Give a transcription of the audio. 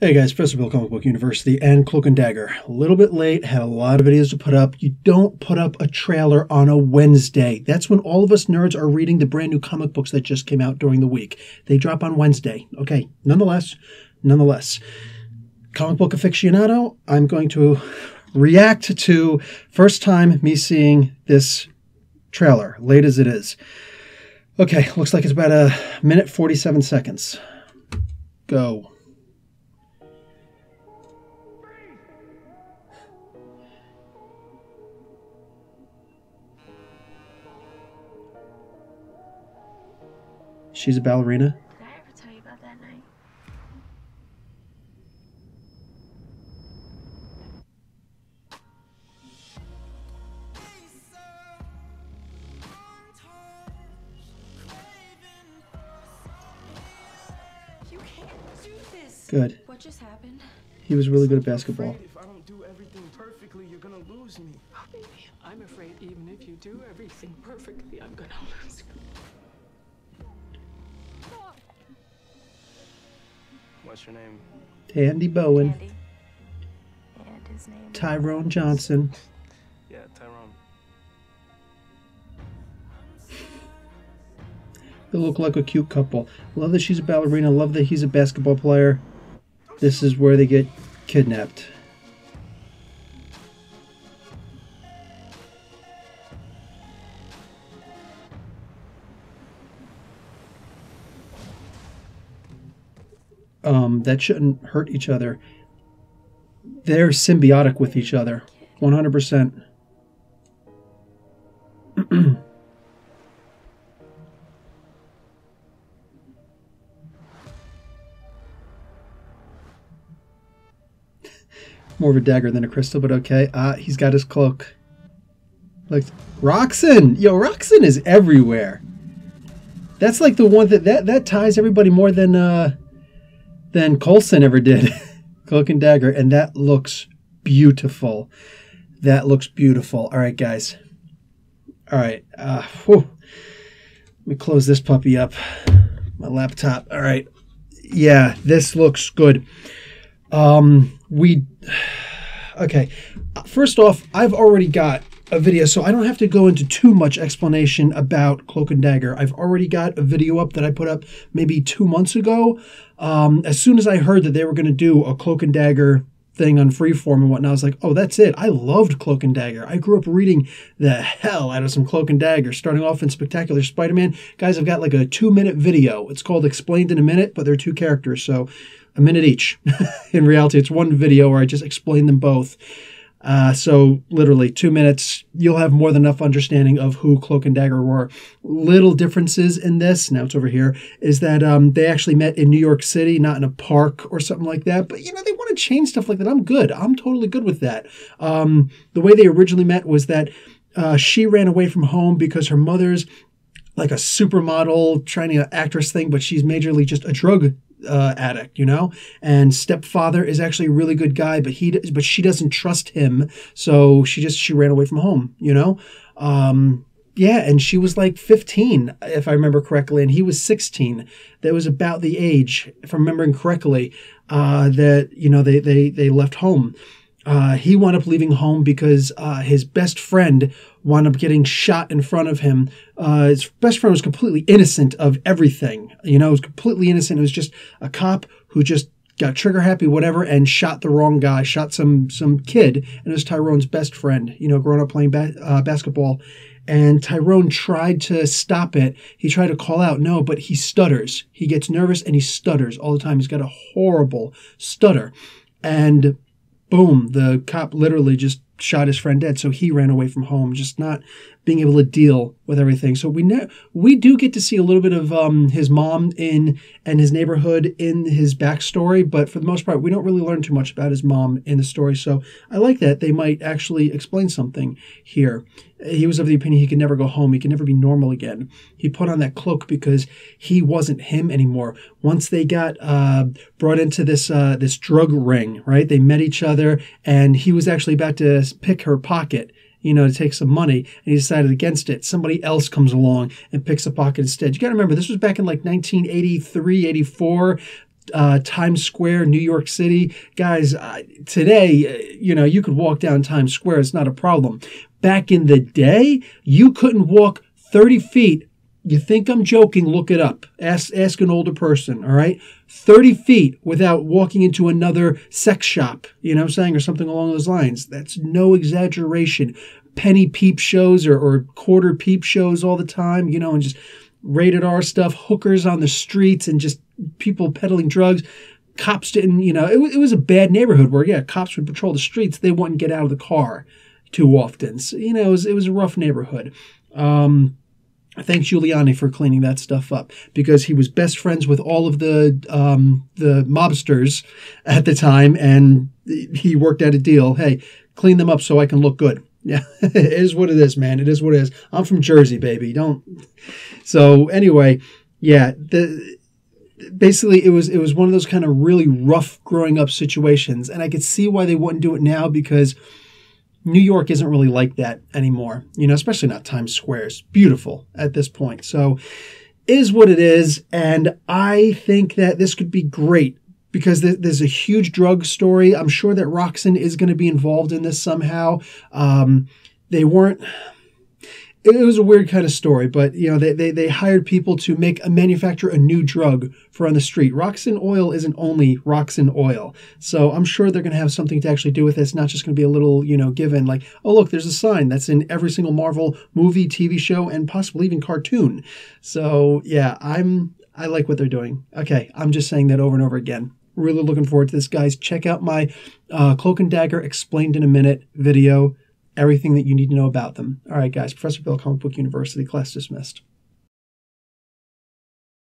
Hey guys, Professor Bill Comic Book University and Cloak and Dagger. A little bit late, had a lot of videos to put up. You don't put up a trailer on a Wednesday. That's when all of us nerds are reading the brand new comic books that just came out during the week. They drop on Wednesday. Okay, nonetheless, nonetheless. Comic book aficionado, I'm going to react to first time me seeing this trailer, late as it is. Okay, looks like it's about a minute 47 seconds. Go. She's a ballerina. Did I ever tell you about that night? You can't do this. Good. What just happened? He was really good at basketball. If I don't do everything perfectly, you're gonna lose me. Oh, baby, I'm afraid even if you do everything perfectly, I'm gonna lose you. What's your name? Tandy Bowen, Tandy. And his name Tyrone Johnson. Yeah, Tyrone. They look like a cute couple. Love that she's a ballerina. Love that he's a basketball player. This is where they get kidnapped. Um, that shouldn't hurt each other. They're symbiotic with each other. 100%. More of a dagger than a crystal, but okay. Ah, he's got his cloak. Like Roxxon! Yo, Roxxon is everywhere. That's like the one that that, that ties everybody more than uh than Coulson ever did. cloak and dagger, and that looks beautiful. That looks beautiful. All right, guys. All right. Uh, whew. Let me close this puppy up. My laptop. All right. Yeah, this looks good. Um, we okay. First off, I've already got a video, so I don't have to go into too much explanation about Cloak and Dagger. I've already got a video up that I put up maybe two months ago. Um, as soon as I heard that they were going to do a Cloak and Dagger thing on Freeform and whatnot, I was like, oh, that's it. I loved Cloak and Dagger. I grew up reading the hell out of some Cloak and Dagger, starting off in Spectacular Spider Man. Guys, I've got like a two minute video. It's called Explained in a Minute, but they're two characters, so a minute each. in reality, it's one video where I just explain them both. Uh, so literally two minutes, you'll have more than enough understanding of who Cloak and Dagger were. Little differences in this, now it's over here, is that um, they actually met in New York City, not in a park or something like that. But you know, they want to change stuff like that. I'm good. I'm totally good with that. Um, the way they originally met was that uh, she ran away from home because her mother's like a supermodel trying to actress thing, but she's majorly just a drug uh, addict, you know. And stepfather is actually a really good guy, but he but she doesn't trust him, so she just she ran away from home, you know. Um, yeah, and she was like 15, if I remember correctly, and he was 16. That was about the age, if I'm remembering correctly, uh, that you know they they they left home. Uh, he wound up leaving home because uh, his best friend wound up getting shot in front of him. Uh, his best friend was completely innocent of everything. You know, it was completely innocent. It was just a cop who just got trigger happy, whatever, and shot the wrong guy, shot some some kid, and it was Tyrone's best friend. You know, growing up playing ba- uh, basketball. And Tyrone tried to stop it. He tried to call out, no, but he stutters. He gets nervous and he stutters all the time. He's got a horrible stutter. And boom, the cop literally just shot his friend dead. So he ran away from home, just not being able to deal with everything. So we ne- we do get to see a little bit of um, his mom in and his neighborhood in his backstory, but for the most part, we don't really learn too much about his mom in the story. So I like that they might actually explain something here. He was of the opinion he could never go home. He could never be normal again. He put on that cloak because he wasn't him anymore. Once they got uh, brought into this uh, this drug ring, right? They met each other, and he was actually about to pick her pocket you know, to take some money, and he decided against it. Somebody else comes along and picks a pocket instead. You got to remember, this was back in like 1983, 84. uh, Times Square, New York City. Guys, uh, today, uh, you know, you could walk down Times Square, it's not a problem. Back in the day, you couldn't walk 30 feet. You think I'm joking? Look it up. Ask, ask an older person, all right? 30 feet without walking into another sex shop, you know what I'm saying, or something along those lines. That's no exaggeration. Penny peep shows or, or quarter peep shows all the time, you know, and just rated R stuff, hookers on the streets, and just people peddling drugs. Cops didn't, you know, it, it was a bad neighborhood where, yeah, cops would patrol the streets. They wouldn't get out of the car too often. So, you know, it was, it was a rough neighborhood. Um, thanks Giuliani for cleaning that stuff up because he was best friends with all of the um, the mobsters at the time, and he worked out a deal. Hey, clean them up so I can look good. Yeah, it is what it is, man. It is what it is. I'm from Jersey, baby. Don't. So anyway, yeah, the basically it was it was one of those kind of really rough growing up situations, and I could see why they wouldn't do it now because. New York isn't really like that anymore, you know, especially not Times Square. It's beautiful at this point. So, is what it is. And I think that this could be great because there's a huge drug story. I'm sure that Roxxon is going to be involved in this somehow. Um, they weren't. It was a weird kind of story, but you know they, they, they hired people to make a manufacture a new drug for on the street. Roxxon oil isn't only Roxxon oil, so I'm sure they're going to have something to actually do with it. It's not just going to be a little you know given like oh look there's a sign that's in every single Marvel movie, TV show, and possibly even cartoon. So yeah, I'm I like what they're doing. Okay, I'm just saying that over and over again. Really looking forward to this, guys. Check out my uh, Cloak and Dagger Explained in a Minute video. Everything that you need to know about them. All right, guys. Professor Bill, Comic Book University, class dismissed.